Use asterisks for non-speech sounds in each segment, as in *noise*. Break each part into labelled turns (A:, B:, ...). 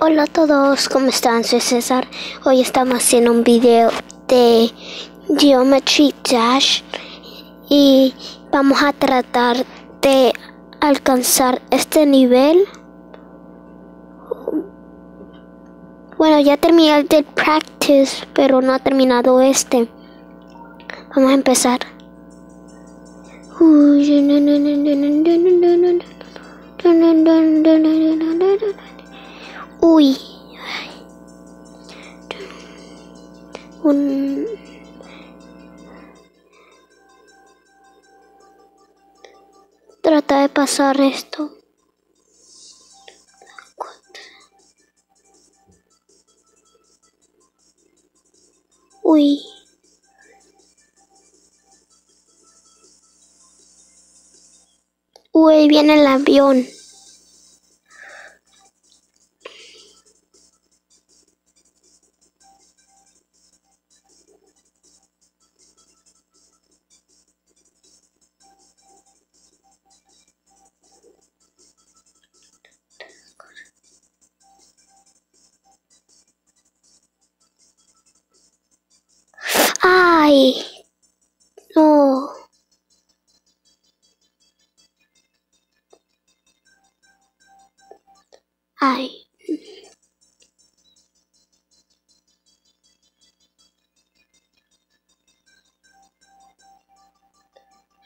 A: Hola a todos, ¿cómo están? Soy César. Hoy estamos haciendo un video de Geometry Dash y vamos a tratar de alcanzar este nivel. Bueno, ya terminé el del practice, pero no ha terminado este. Vamos a empezar. Uy. Un... Trata de pasar esto. Uy. Uy, viene el avión. Ay, no. Ay.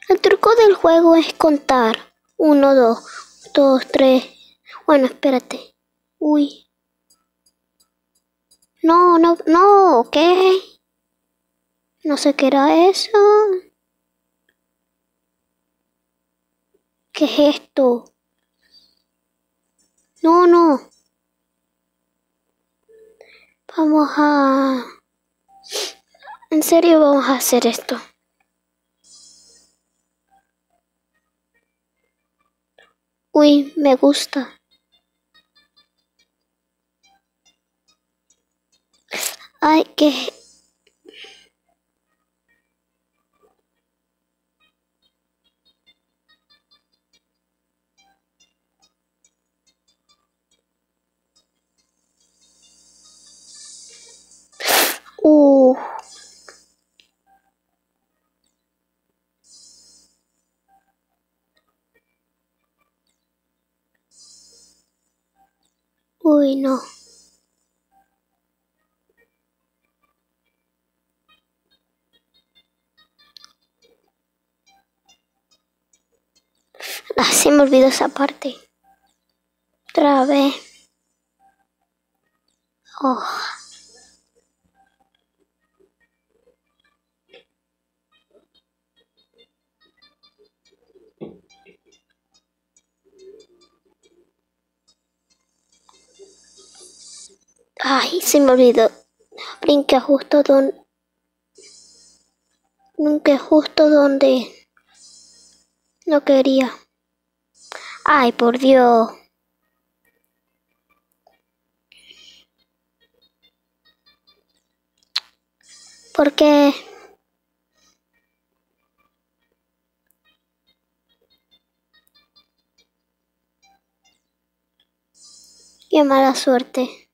A: El truco del juego es contar. Uno, dos, dos, tres. Bueno, espérate. Uy. No, no, no, ¿qué? No sé qué era eso. ¿Qué es esto? No, no. Vamos a... En serio vamos a hacer esto. Uy, me gusta. Ay, que... Uy, no. Ah, se me olvidó esa parte. Otra vez. Oh. Se me olvidó. Brinqué justo donde... Nunca justo donde... No quería. Ay, por Dios. ¿Por qué? Qué mala suerte.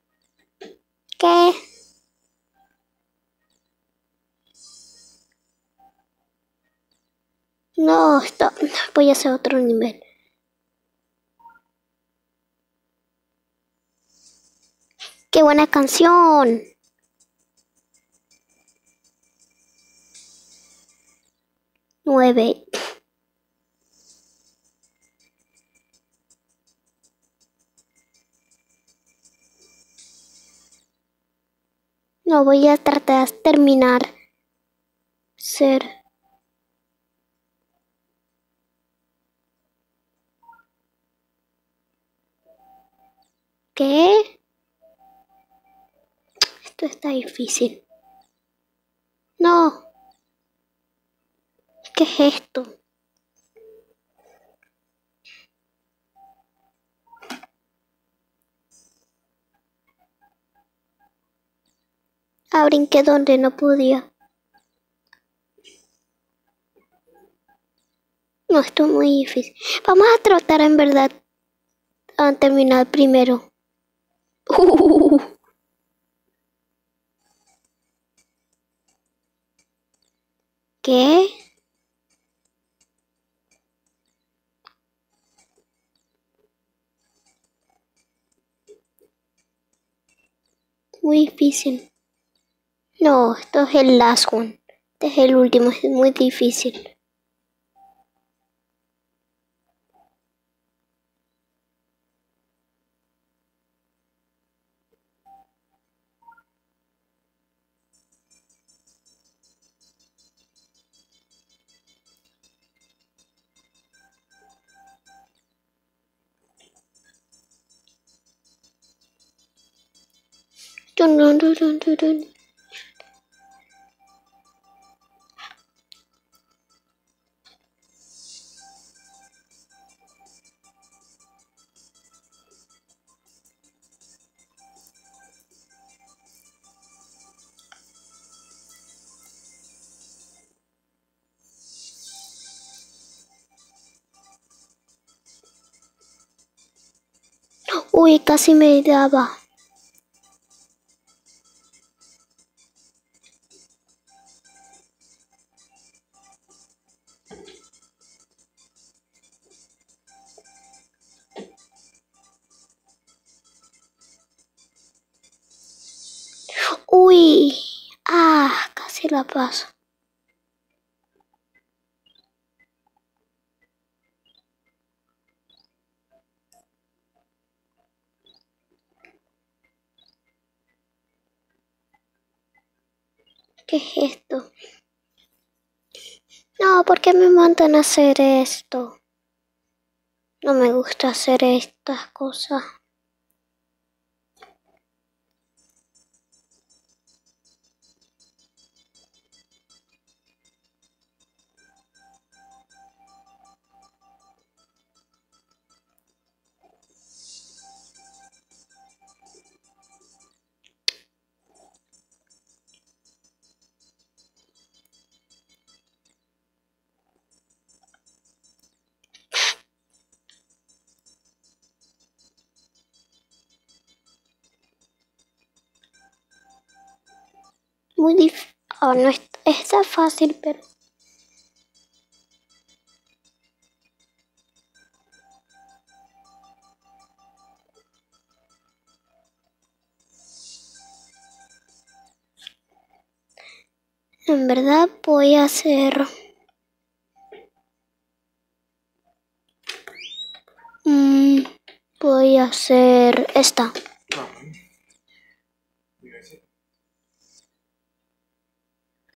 A: No, esto voy a hacer otro nivel. ¡Qué buena canción! Nueve. No voy a tratar de terminar. Ser. ¿Qué? Esto está difícil. No. ¿Qué es esto? Brinqué donde no podía. No, esto es muy difícil. Vamos a tratar en verdad a terminar primero. Uh. *laughs* ¿Qué? Muy difícil. No, esto es el last one. Este es el último, es muy difícil. Dun, dun, dun, Uy, casi me daba. Uy, ah, casi la paso. ¿Qué es esto? No, ¿por qué me mandan a hacer esto? No me gusta hacer estas cosas. Muy difícil. Oh, no es- está fácil, pero. En verdad voy a hacer. Mm, voy a hacer esta.